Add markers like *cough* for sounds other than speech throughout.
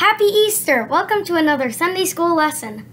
Happy Easter! Welcome to another Sunday school lesson.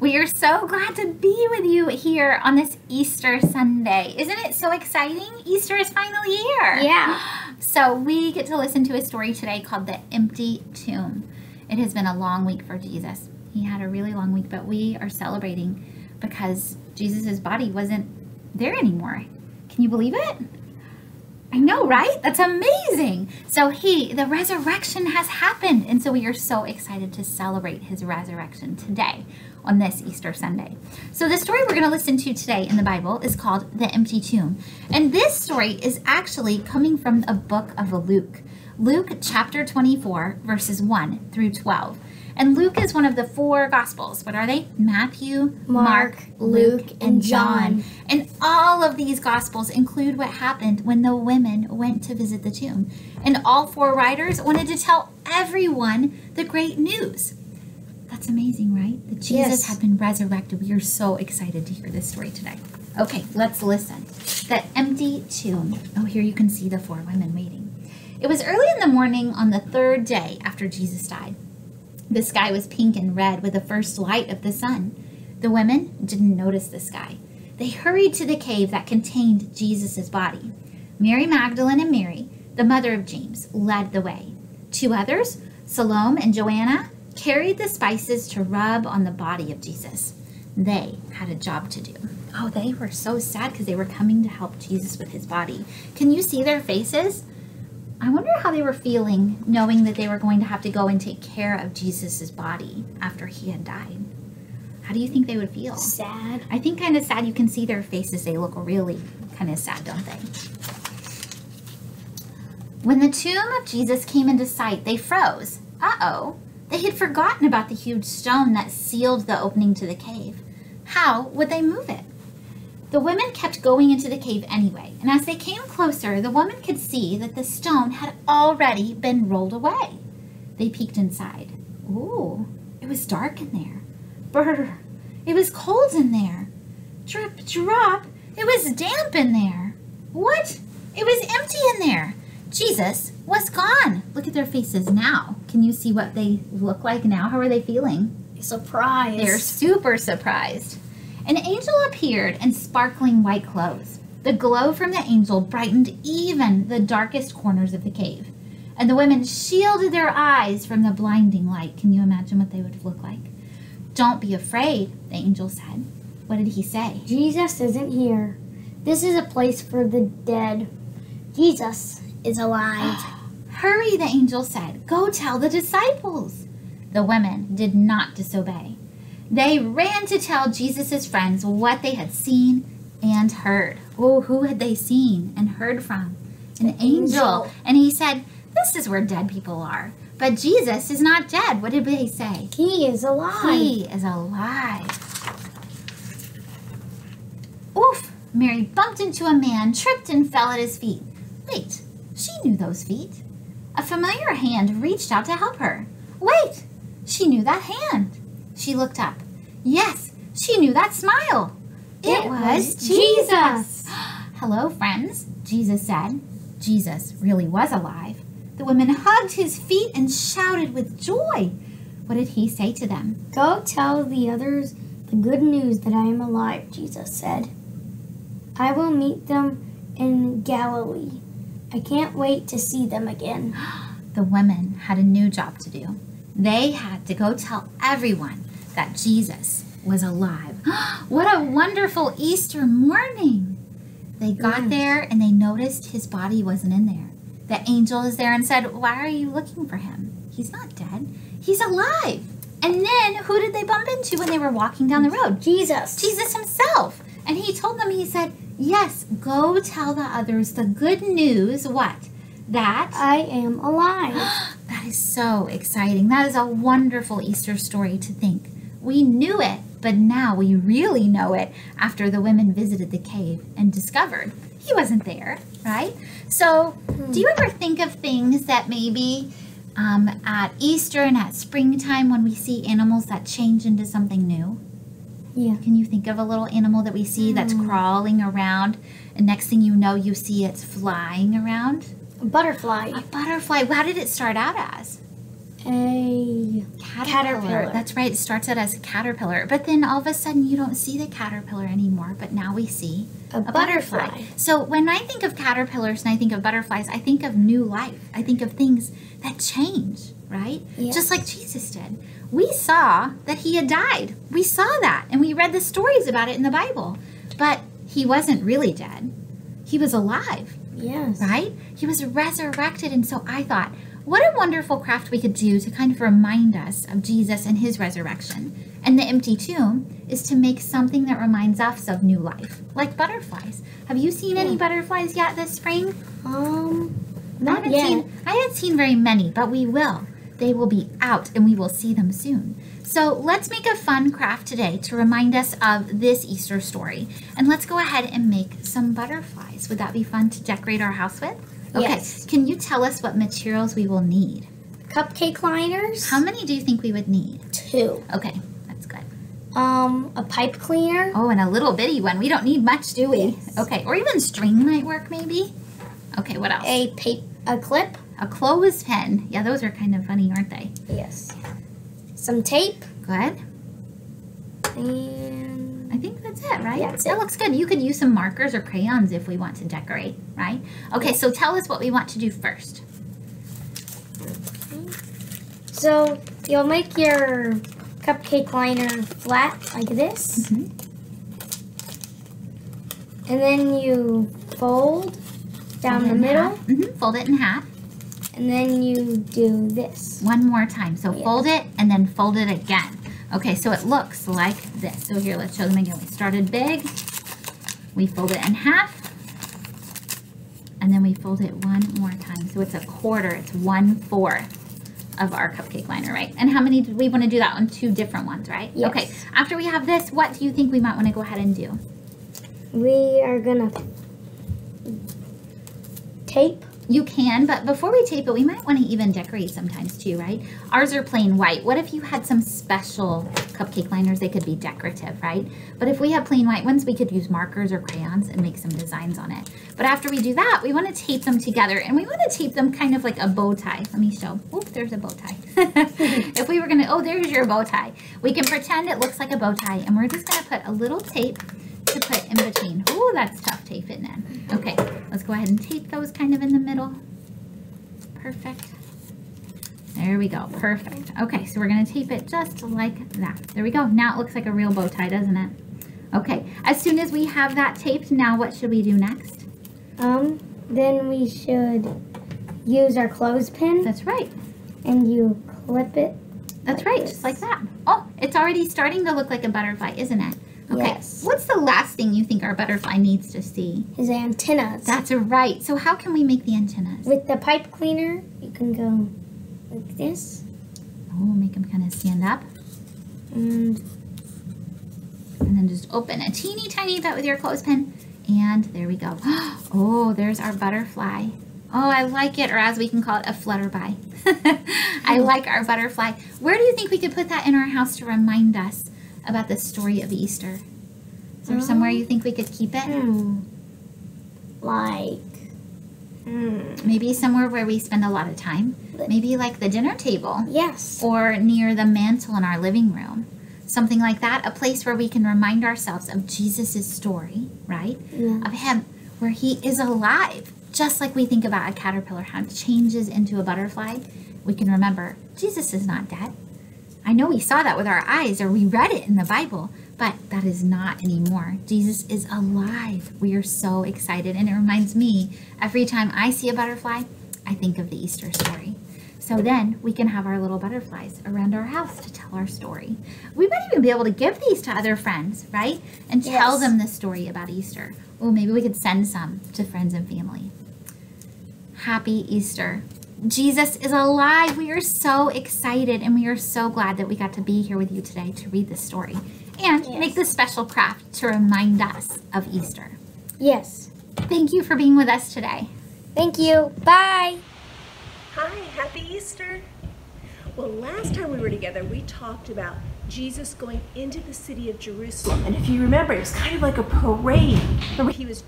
We are so glad to be with you here on this Easter Sunday. Isn't it so exciting? Easter is finally here. Yeah. *gasps* So, we get to listen to a story today called The Empty Tomb. It has been a long week for Jesus. He had a really long week, but we are celebrating because Jesus' body wasn't there anymore. Can you believe it? I know, right? That's amazing. So he, the resurrection has happened. And so we are so excited to celebrate his resurrection today on this Easter Sunday. So the story we're going to listen to today in the Bible is called The Empty Tomb. And this story is actually coming from a book of Luke. Luke chapter 24, verses 1 through 12. And Luke is one of the four Gospels. What are they? Matthew, Mark, Luke, and John. And all of these Gospels include what happened when the women went to visit the tomb. And all four writers wanted to tell everyone the great news. That's amazing, right? That Jesus Yes. had been resurrected. We are so excited to hear this story today. Okay, let's listen. The empty tomb. Oh, here you can see the four women waiting. It was early in the morning on the third day after Jesus died. The sky was pink and red with the first light of the sun. The women didn't notice the sky. They hurried to the cave that contained Jesus' body. Mary Magdalene and Mary, the mother of James, led the way. Two others, Salome and Joanna, carried the spices to rub on the body of Jesus. They had a job to do. Oh, they were so sad because they were coming to help Jesus with his body. Can you see their faces? I wonder how they were feeling knowing that they were going to have to go and take care of Jesus' body after he had died. How do you think they would feel? Sad. I think kind of sad. You can see their faces. They look really kind of sad, don't they? When the tomb of Jesus came into sight, they froze. Uh oh. They had forgotten about the huge stone that sealed the opening to the cave. How would they move it? The women kept going into the cave anyway, and as they came closer, the woman could see that the stone had already been rolled away. They peeked inside. Ooh, it was dark in there. Brr, it was cold in there. Drip, drop, it was damp in there. What? It was empty in there. Jesus was gone. Look at their faces now. Can you see what they look like now? How are they feeling? Surprise. They're super surprised. An angel appeared in sparkling white clothes. The glow from the angel brightened even the darkest corners of the cave. And the women shielded their eyes from the blinding light. Can you imagine what they would look like? Don't be afraid, the angel said. What did he say? Jesus isn't here. This is a place for the dead. Jesus is alive. *gasps* Hurry, the angel said. Go tell the disciples. The women did not disobey. They ran to tell Jesus' friends what they had seen and heard. Oh, who had they seen and heard from? An angel. angel. And he said, This is where dead people are. But Jesus is not dead. What did they say? he is alive. He is alive. Oof! Mary bumped into a man, tripped, and fell at his feet. Wait, she knew those feet. A familiar hand reached out to help her. Wait, she knew that hand. She looked up. Yes, she knew that smile. It, It was. Jesus. *gasps* Hello, friends, Jesus said. Jesus really was alive. The women hugged his feet and shouted with joy. What did he say to them? Go tell the others the good news that I am alive, Jesus said. I will meet them in Galilee. I can't wait to see them again. *gasps* The women had a new job to do. They had to go tell everyone that Jesus was alive. *gasps* what a wonderful Easter morning! They got there and they noticed his body wasn't in there. The angel is there and said, Why are you looking for him? He's not dead, he's alive. And then who did they bump into when they were walking down the road? Jesus. Jesus himself. And he told them, He said, Yes, go tell the others the good news. What? That I am alive. *gasps* that is so exciting. That is a wonderful Easter story to think. We knew it, but now we really know it after the women visited the cave and discovered he wasn't there, right? So, do you ever think of things that maybe um, at Easter and at springtime when we see animals that change into something new? Yeah. Can you think of a little animal that we see that's crawling around, and next thing you know, you see it's flying around? A butterfly. A butterfly. How did it start out as? A caterpillar. That's right. It starts out as a caterpillar, but then all of a sudden you don't see the caterpillar anymore. But now we see A butterfly. So when I think of caterpillars and I think of butterflies, I think of new life. I think of things that change, right? Yes. Just like Jesus did. We saw that he had died. We saw that, and we read the stories about it in the Bible. But he wasn't really dead. He was alive Yes. right? He was resurrected. And so I thought, what a wonderful craft we could do to kind of remind us of Jesus and his resurrection. And the empty tomb is to make something that reminds us of new life, like butterflies. Have you seen any butterflies yet this spring? Um, I not haven't yet. Seen, I haven't seen very many, but we will. They will be out and we will see them soon. So let's make a fun craft today to remind us of this Easter story. And let's go ahead and make some butterflies. Would that be fun to decorate our house with? Okay. Yes. Can you tell us what materials we will need? Cupcake liners. How many do you think we would need? Two. Okay, that's good. Um, a pipe cleaner. Oh, and a little bitty one. We don't need much, do we? Yes. Okay, or even string might work maybe. Okay, what else? A paper. A clip. A clothespin. Yeah, those are kind of funny, aren't they? Yes. Some tape. Good. And that's it, right? That it. looks good. You could use some markers or crayons if we want to decorate, right? Okay, so tell us what we want to do first. so you'll make your cupcake liner flat like this, Mhm. and then you fold down the middle, hmm Fold it in half. and then you do this. One more time. So Yeah. fold it and then fold it again. Okay, so it looks like this. So here, let's show them again. We started big. We fold it in half. And then we fold it one more time. So it's a quarter. It's one fourth of our cupcake liner, right? And how many did we want to do that on? Two different ones, right? Yes. Okay. After we have this, what do you think we might want to go ahead and do? We are gonna tape. You can, but before we tape it, we might want to even decorate sometimes too, right? Ours are plain white. What if you had some special cupcake liners? They could be decorative, right? But if we have plain white ones, we could use markers or crayons and make some designs on it. But after we do that, we want to tape them together and we want to tape them kind of like a bow tie. Let me show. Oop, there's a bow tie. *laughs* if we were going to, oh, there's your bow tie. We can pretend it looks like a bow tie and we're just going to put a little tape to put in between. Oh, that's tough tape in. Okay, let's go ahead and tape those kind of in the middle. Perfect. There we go. Perfect. Okay, so we're going to tape it just like that. There we go. Now it looks like a real bow tie, doesn't it? Okay, as soon as we have that taped, now what should we do next? Um, then we should use our clothespin, That's right. and you clip it. That's Like right, this. just like that. Oh, it's already starting to look like a butterfly, isn't it? Okay. Yes. What's the last thing you think our butterfly needs to see? His antennas. That's right. So how can we make the antennas? With the pipe cleaner, you can go like this, Oh, make them kind of stand up. and and then just open a teeny tiny bit with your clothespin and there we go *gasps* oh there's our butterfly oh i like it or as we can call it a flutterby *laughs* i mm-hmm. like our butterfly where do you think we could put that in our house to remind us about the story of easter. Is there somewhere you think we could keep it? Hmm, like hmm, maybe somewhere where we spend a lot of time. Maybe like the dinner table. Yes, or near the mantel in our living room. Something like that. A place where we can remind ourselves of jesus' story right? Yeah. of him. Where he is alive. Just like we think about a caterpillar how it changes into a butterfly. We can remember jesus is not dead i know we saw that with our eyes or we read it in the bible but that is not anymore jesus is alive we are so excited and it reminds me every time i see a butterfly i think of the easter story so then we can have our little butterflies around our house to tell our story. We might even be able to give these to other friends, right? And tell Yes. them the story about Easter. Oh, maybe we could send some to friends and family. Happy Easter. Jesus is alive. We are so excited and we are so glad that we got to be here with you today to read this story and Yes. make this special craft to remind us of Easter. Yes. Thank you for being with us today. Thank you. Bye. Hi, happy Easter. Well, last time we were together, we talked about Jesus going into the city of Jerusalem. And if you remember, it was kind of like a parade. Remember, he was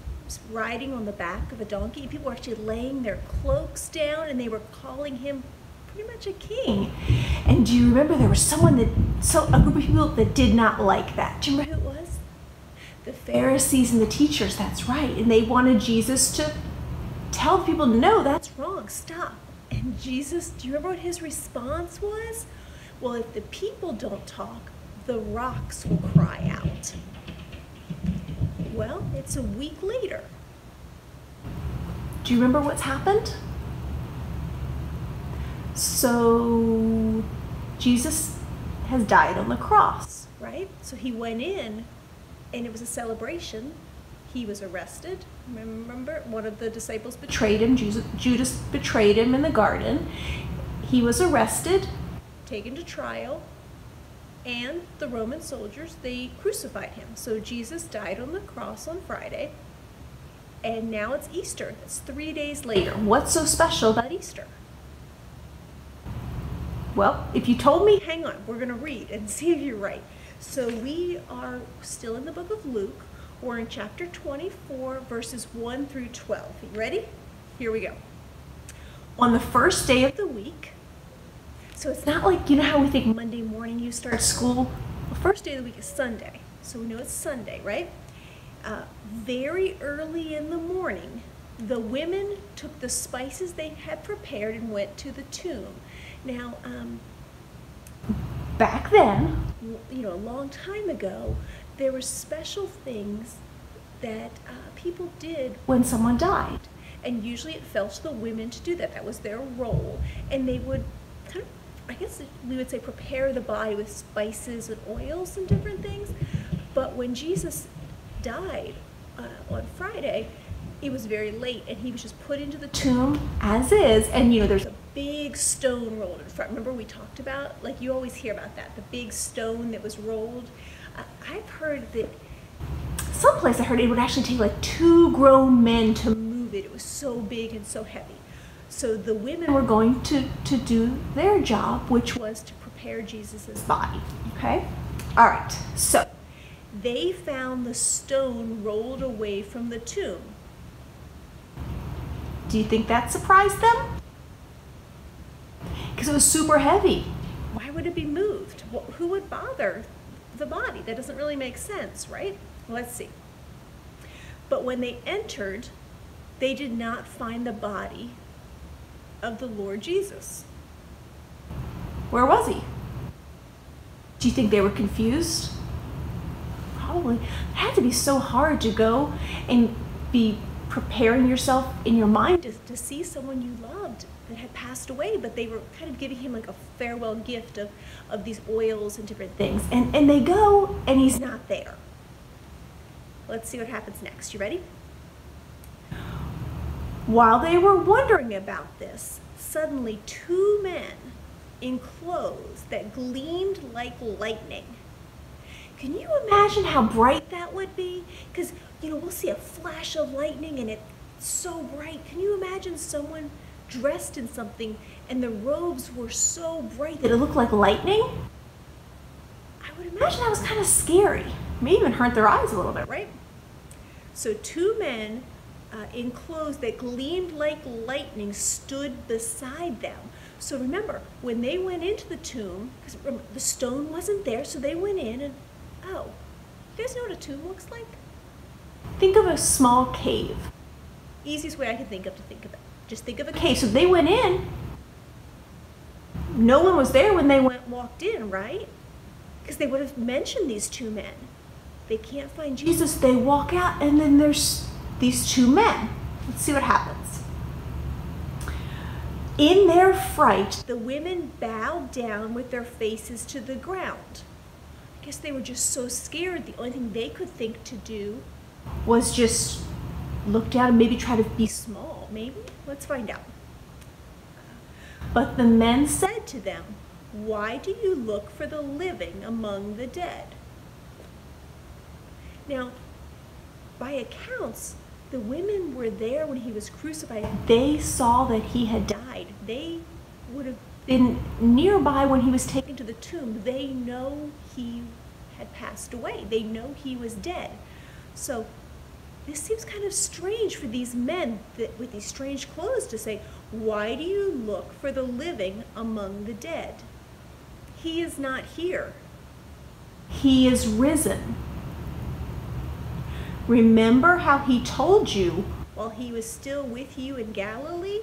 riding on the back of a donkey. People were actually laying their cloaks down and they were calling him pretty much a king. And do you remember there was someone that, so a group of people that did not like that? Do you remember who it was? The Pharisees and the teachers, that's right. And they wanted Jesus to tell people, no, that's wrong, stop. And Jesus, do you remember what his response was? Well, if the people don't talk, the rocks will cry out. Well, it's a week later. Do you remember what's happened? So, Jesus has died on the cross, right? So he went in and it was a celebration. He was arrested. Remember, one of the disciples betrayed him. Judas betrayed him in the garden. He was arrested, taken to trial, and the Roman soldiers, they crucified him. So Jesus died on the cross on Friday, and now it's Easter. It's three days later. What's so special about Easter? Well, if you told me, hang on, we're going to read and *laughs* see if you're right. So we are still in the book of Luke. We're in chapter 24, verses 1 through 12. You ready? Here we go. On the first day of the week, so it's not like, you know how we think Monday morning you start school? The first day of the week is Sunday. So we know it's Sunday, right? Uh, very early in the morning, the women took the spices they had prepared and went to the tomb. Now, um, back then, you know, a long time ago, there were special things that uh, people did when someone died. And usually it fell to the women to do that. That was their role. And they would I guess we would say, prepare the body with spices and oils and different things. But when Jesus died uh, on Friday, it was very late and he was just put into the tomb as is. And, you know, there's a big stone rolled in front. Remember we talked about, like you always hear about that, the big stone that was rolled. Uh, I've heard that someplace I heard it would actually take like two grown men to move it. It was so big and so heavy. So the women were going to, to do their job, which was to prepare Jesus' body. Okay? All right. So they found the stone rolled away from the tomb. Do you think that surprised them? because it was super heavy. Why would it be moved? Who would bother the body? That doesn't really make sense, right? Let's see. But when they entered, they did not find the body of the Lord Jesus. Where was he? Do you think they were confused? Probably. It had to be so hard to go and be preparing yourself in your mind to, to see someone you loved that had passed away, but they were kind of giving him like a farewell gift of, of these oils and different things. And, and they go, and he's not there. Let's see what happens next. You ready? While they were wondering about this, suddenly two men in clothes that gleamed like lightning. Can you imagine how bright that would be? Because, you know, we'll see a flash of lightning and it's so bright. Can you imagine someone dressed in something and the robes were so bright that it looked like lightning, I would imagine that was kind of scary. May even hurt their eyes a little bit, right? So two men uh, in clothes that gleamed like lightning stood beside them. So remember, when they went into the tomb, because the stone wasn't there, so they went in and, oh, you guys know what a tomb looks like? Think of a small cave. Easiest way I can think of to think of it. Just think of a case. So they went in. No one was there when they went walked in, right? Because they would have mentioned these two men. They can't find Jesus. They walk out, and then there's these two men. Let's see what happens. In their fright, the women bowed down with their faces to the ground. I guess they were just so scared. The only thing they could think to do was just look down and maybe try to be small, maybe? Let's find out. But the men said to them, Why do you look for the living among the dead? Now, by accounts, the women were there when he was crucified. They saw that he had died. They would have been nearby when he was taken to the tomb. They know he had passed away. They know he was dead. So this seems kind of strange for these men that, with these strange clothes to say, Why do you look for the living among the dead? He is not here. He is risen. Remember how he told you while he was still with you in Galilee?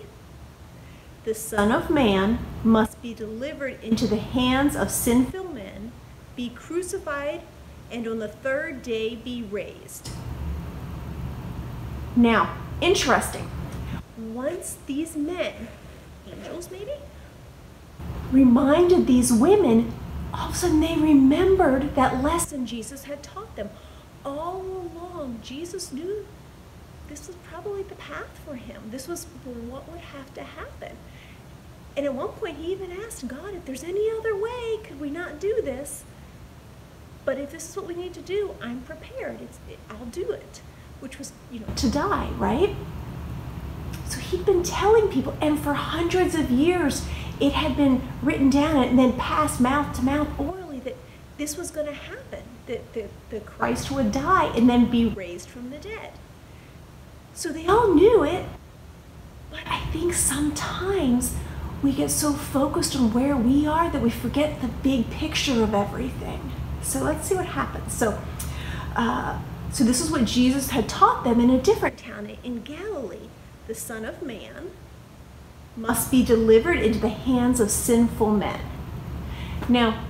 The Son of Man must be delivered into the hands of sinful men, be crucified, and on the third day be raised. Now, interesting. Once these men, angels maybe, reminded these women, all of a sudden they remembered that lesson Jesus had taught them. All along, Jesus knew this was probably the path for him. This was what would have to happen. And at one point, he even asked God, if there's any other way, could we not do this? But if this is what we need to do, I'm prepared. It, I'll do it. Which was, you know, to die, right? So he'd been telling people, and for hundreds of years, it had been written down and then passed mouth to mouth this was going to happen, that the, the Christ would die and then be raised from the dead. So they all knew it, but I think sometimes we get so focused on where we are that we forget the big picture of everything. So let's see what happens. So, uh, so this is what Jesus had taught them in a different town in Galilee. The Son of Man must be delivered into the hands of sinful men. Now,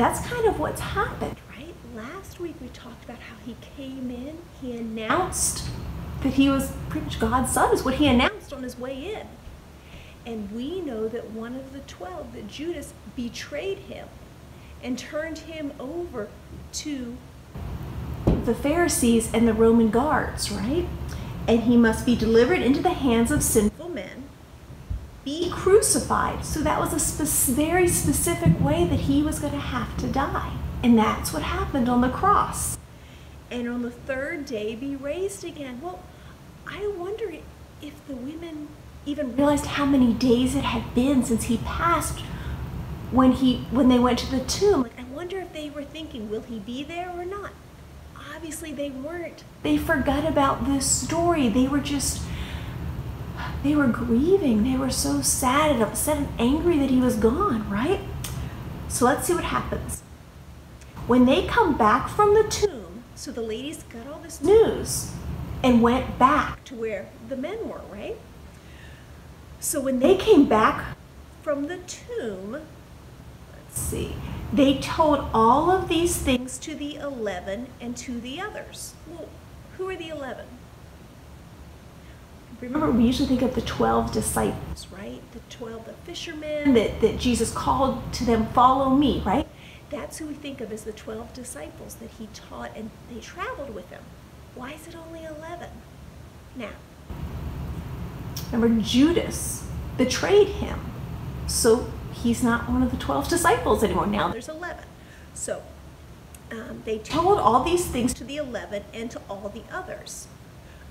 that's kind of what's happened, right? Last week we talked about how he came in, he announced that he was pretty much God's son, is what he announced on his way in. And we know that one of the twelve, that Judas, betrayed him and turned him over to the Pharisees and the Roman guards, right? And he must be delivered into the hands of sinful men, be crucified. So that was a spe- very specific way that he was going to have to die. And that's what happened on the cross. And on the third day, be raised again. Well, I wonder if the women even realized how many days it had been since he passed when he when they went to the tomb. I wonder if they were thinking, will he be there or not? Obviously they weren't. They forgot about this story. They were just they were grieving. They were so sad and upset and angry that he was gone, right? So let's see what happens. When they come back from the tomb, so the ladies got all this news and went back to where the men were, right? So when they came back from the tomb, let's see, they told all of these things to the 11 and to the others. Well, who are the 11? Remember, we usually think of the 12 disciples, right? The 12, the fishermen that, that Jesus called to them, follow me, right? That's who we think of as the 12 disciples that he taught and they traveled with him. Why is it only 11? Now, remember, Judas betrayed him. So he's not one of the 12 disciples anymore. Now there's 11. So um, they told all these things to the 11 and to all the others.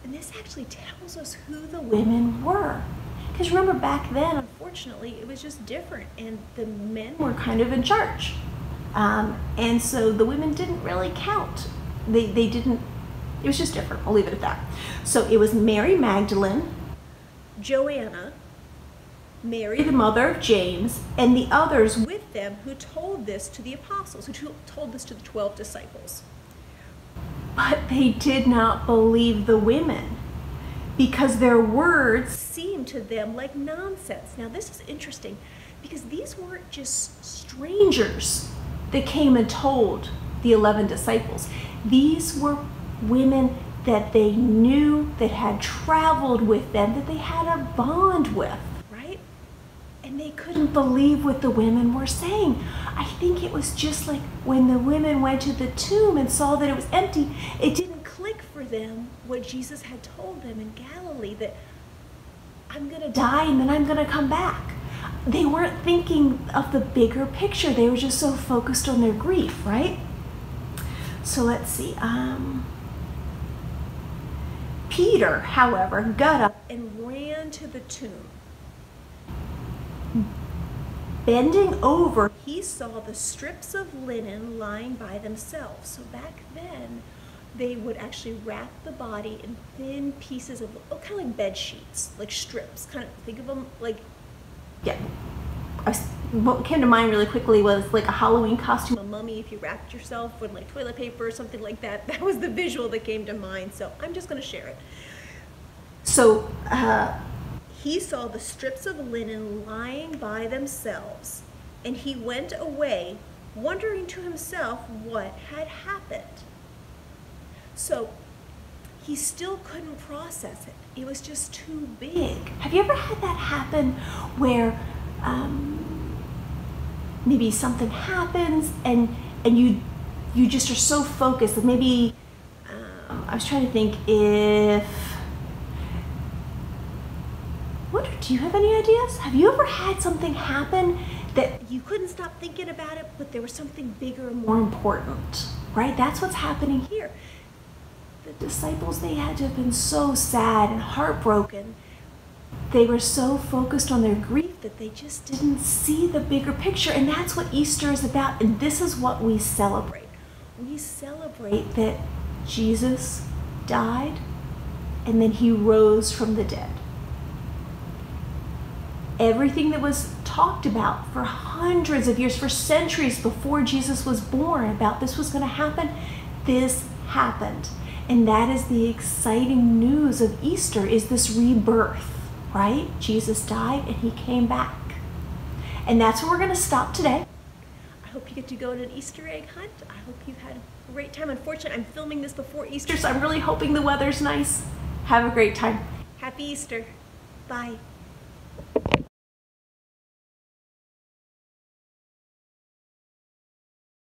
And this actually tells us who the women were. Because remember, back then, unfortunately, it was just different, and the men were kind of in charge. Um, and so the women didn't really count. They, they didn't, it was just different. I'll leave it at that. So it was Mary Magdalene, Joanna, Mary, the mother of James, and the others with them who told this to the apostles, who told this to the 12 disciples. But they did not believe the women because their words seemed to them like nonsense. Now, this is interesting because these weren't just strangers that came and told the 11 disciples, these were women that they knew, that had traveled with them, that they had a bond with right? and they couldn't believe what the women were saying. I think it was just like when the women went to the tomb and saw that it was empty, it didn't click for them what Jesus had told them in Galilee that I'm going to die and then I'm going to come back. They weren't thinking of the bigger picture. They were just so focused on their grief, right? So let's see. Um, Peter, however, got up and ran to the tomb. Bending over, he saw the strips of linen lying by themselves. So back then, they would actually wrap the body in thin pieces of, oh, kind of like bed sheets, like strips. Kind of think of them like, yeah. What came to mind really quickly was like a Halloween costume, a mummy if you wrapped yourself with like toilet paper or something like that. *laughs* That was the visual that came to mind, so I'm just going to share it. So, uh, he saw the strips of linen lying by themselves, and he went away, wondering to himself what had happened. So he still couldn't process it. It was just too big. Have you ever had that happen where um, maybe something happens and and you you just are so focused that maybe um, I was trying to think if what do you have any ideas? Have you ever had something happen that you couldn't stop thinking about it, but there was something bigger and more important, right? That's what's happening here. The disciples, they had to have been so sad and heartbroken. They were so focused on their grief that they just didn't see the bigger picture. And that's what Easter is about. And this is what we celebrate. We celebrate that Jesus died and then he rose from the dead everything that was talked about for hundreds of years, for centuries before Jesus was born about this was going to happen, this happened. And that is the exciting news of Easter is this rebirth, right? Jesus died and he came back. And that's where we're going to stop today. I hope you get to go on an Easter egg hunt. I hope you've had a great time. Unfortunately, I'm filming this before Easter, so I'm really hoping the weather's nice. Have a great time. Happy Easter. Bye.